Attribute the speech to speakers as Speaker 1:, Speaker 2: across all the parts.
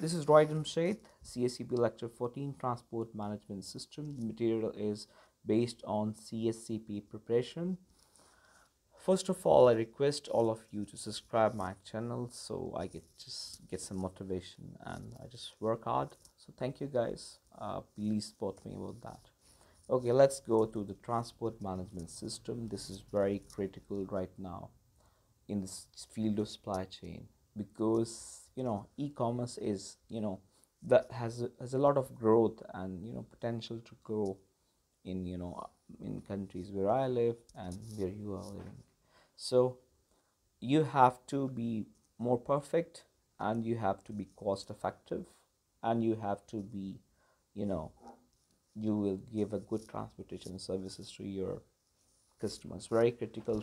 Speaker 1: This is Roy Jamshed, CSCP Lecture 14 Transport Management System. The material is based on CSCP preparation. First of all, I request all of you to subscribe my channel so I get just get some motivation and I just work hard. So thank you guys. Uh, please support me about that. Okay, let's go to the transport management system. This is very critical right now in this field of supply chain because you know e-commerce is you know that has has a lot of growth and you know potential to grow in you know in countries where I live and where you are living. So you have to be more perfect and you have to be cost effective and you have to be you know you will give a good transportation services to your customers. Very critical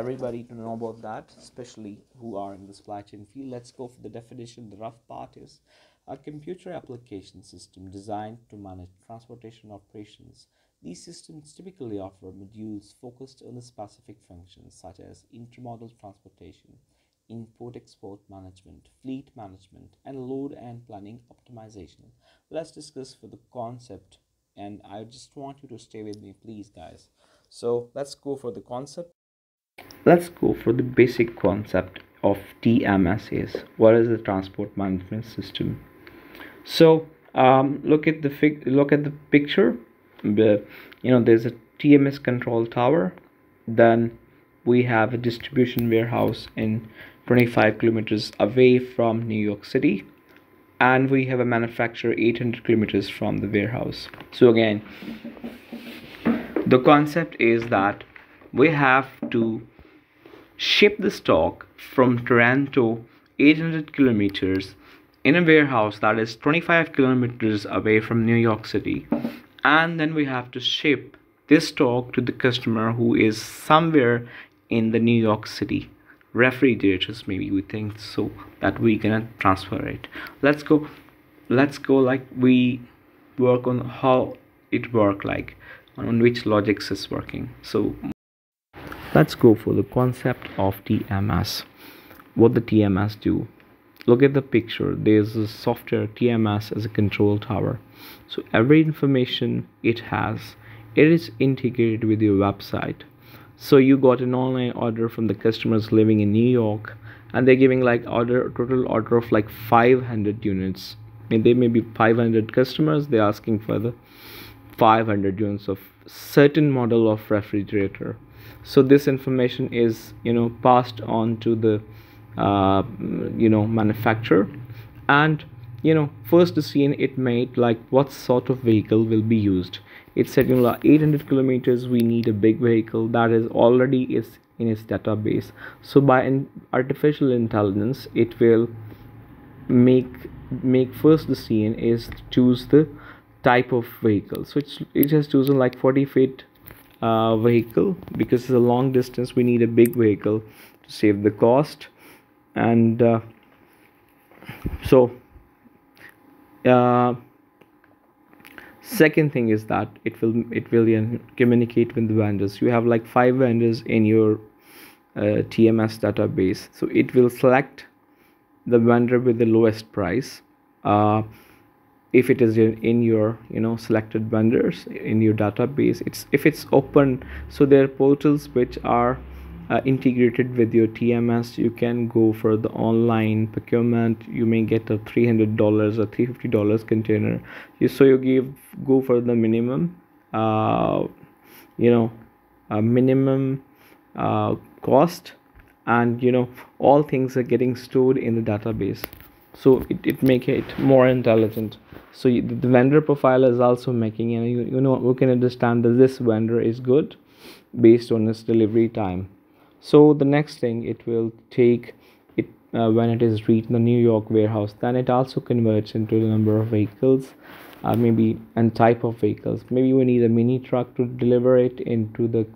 Speaker 1: everybody to know about that, especially who are in the supply chain field. Let's go for the definition. The rough part is a computer application system designed to manage transportation operations. These systems typically offer modules focused on the specific functions such as intermodal transportation, import export management, fleet management, and load and planning optimization. Let's discuss for the concept and I just want you to stay with me please guys. So let's go for the concept let's go for the basic concept of TMS is what is the transport management system? So um, look at the fig look at the picture. The, you know there's a TMS control tower. Then we have a distribution warehouse in 25 kilometers away from New York City. And we have a manufacturer 800 kilometers from the warehouse. So again the concept is that we have to ship the stock from Toronto 800 kilometers in a warehouse that is 25 kilometers away from New York City. And then we have to ship this stock to the customer who is somewhere in the New York City. Refrigerators maybe we think so that we gonna transfer it. Let's go let's go like we work on how it work like on which logics is working. So let's go for the concept of TMS what the TMS do? Look at the picture. There's a software TMS as a control tower. So every information it has it is integrated with your website. So you got an online order from the customers living in New York and they're giving like order total order of like 500 units. I mean, they may be 500 customers they're asking for the 500 units of certain model of refrigerator so this information is you know passed on to the uh, you know manufacturer. And you know first the scene it made like what sort of vehicle will be used. It said you know 800 kilometers we need a big vehicle that is already is in its database. So by an artificial intelligence it will make make first the scene is choose the type of vehicle. So it's it has chosen like 40 feet uh, vehicle. Because it's a long distance we need a big vehicle to save the cost. And uh, so uh, second thing is that it will it will communicate with the vendors. You have like five vendors in your uh, TMS database. So it will select the vendor with the lowest price. Uh, if it is in your you know selected vendors in your database it's if it's open so there are portals which are uh, integrated with your TMS you can go for the online procurement. You may get a $300 or $350 container. So you give go for the minimum uh, you know a minimum uh, cost and you know all things are getting stored in the database. So it, it make it more intelligent so the vendor profile is also making you, you know we can understand that this vendor is good based on its delivery time. So the next thing it will take it uh, when it is reached the new york warehouse then it also converts into the number of vehicles uh, maybe and type of vehicles. Maybe we need a mini truck to deliver it into the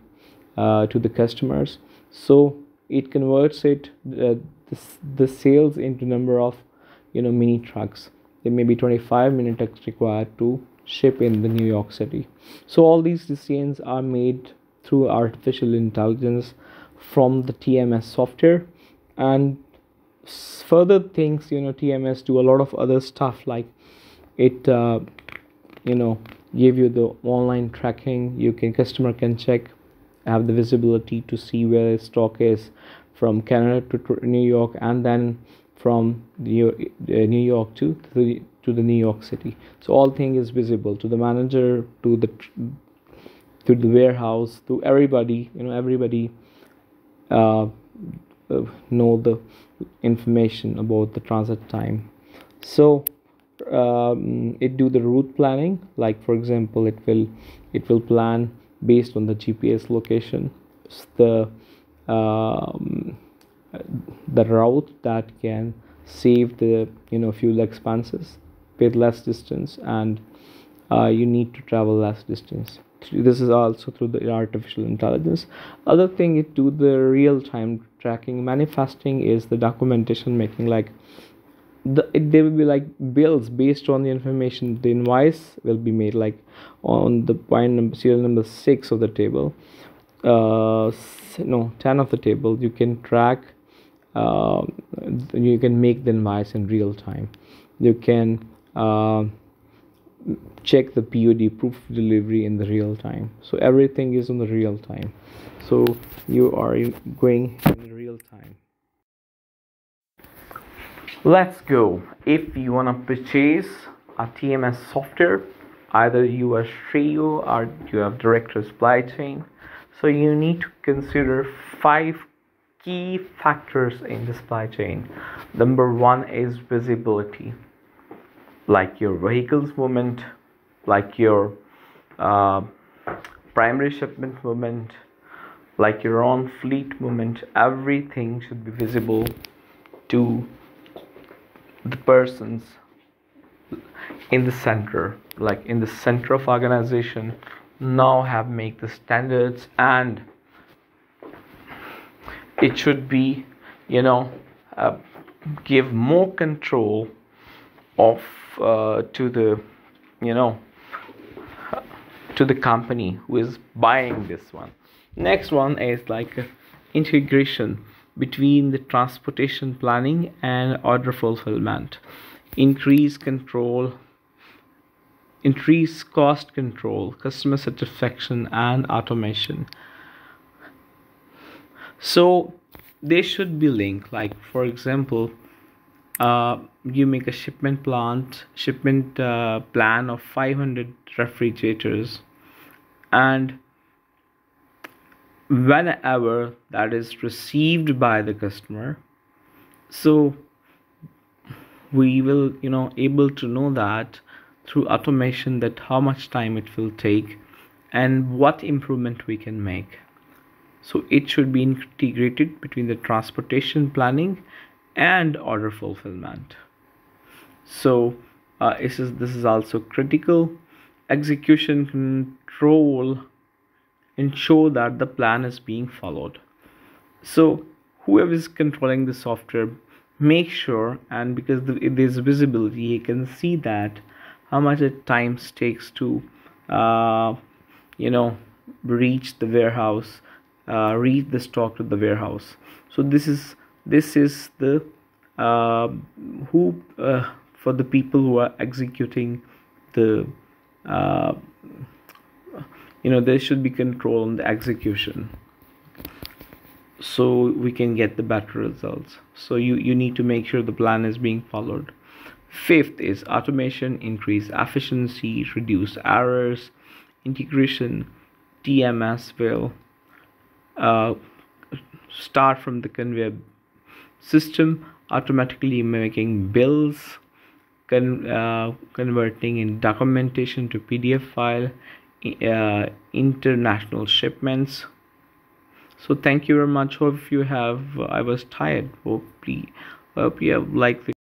Speaker 1: uh, to the customers. So it converts it uh, the, the sales into number of you know mini trucks there may be 25 minutes required to ship in the new york city. So all these decisions are made through artificial intelligence from the tms software. And further things you know tms do a lot of other stuff like it uh, you know give you the online tracking. You can customer can check have the visibility to see where stock is from canada to new york and then from new, uh, york to the to the new york city. So all thing is visible to the manager to the to the warehouse to everybody you know everybody uh, uh, know the information about the transit time. So um, it do the route planning like for example it will it will plan based on the gps location the um, the route that can save the you know fuel expenses with less distance and uh, you need to travel less distance. This is also through the artificial intelligence. Other thing it do the real time tracking manifesting is the documentation making like the, it, there will be like bills based on the information the invoice will be made like on the point number serial number six of the table. Uh no 10 of the table. You can track uh, you can make the invoice in real time. You can uh, check the POD proof of delivery in the real time. So everything is in the real time. So you are going in real time. Let's go. If you want to purchase a TMS software either you are Shreyo or you have direct supply chain so you need to consider five key factors in the supply chain. Number one is visibility like your vehicles movement like your uh, primary shipment movement like your own fleet movement. Everything should be visible to the persons in the center like in the center of organization now have make the standards and it should be you know uh, give more control of uh, to the you know to the company who is buying this one. Next one is like integration between the transportation planning and order fulfillment. Increase control increase cost control customer satisfaction and automation so they should be linked like for example uh, you make a shipment plant shipment uh, plan of 500 refrigerators and whenever that is received by the customer so we will you know able to know that through automation that how much time it will take and what improvement we can make so it should be integrated between the transportation planning and order fulfillment. So uh, this is this is also critical. Execution control ensure that the plan is being followed. So whoever is controlling the software make sure and because there's visibility you can see that how much it time takes to uh, you know reach the warehouse uh, reach the stock to the warehouse. So this is this is the uh, who uh, for the people who are executing the uh, you know there should be control on the execution. So we can get the better results. So you you need to make sure the plan is being followed. Fifth is automation increase efficiency reduce errors. Integration tms will uh, start from the conveyor system automatically making bills con- uh, converting in documentation to pdf file uh, international shipments. So thank you very much. Hope you have i was tired. Hope, hope you have liked the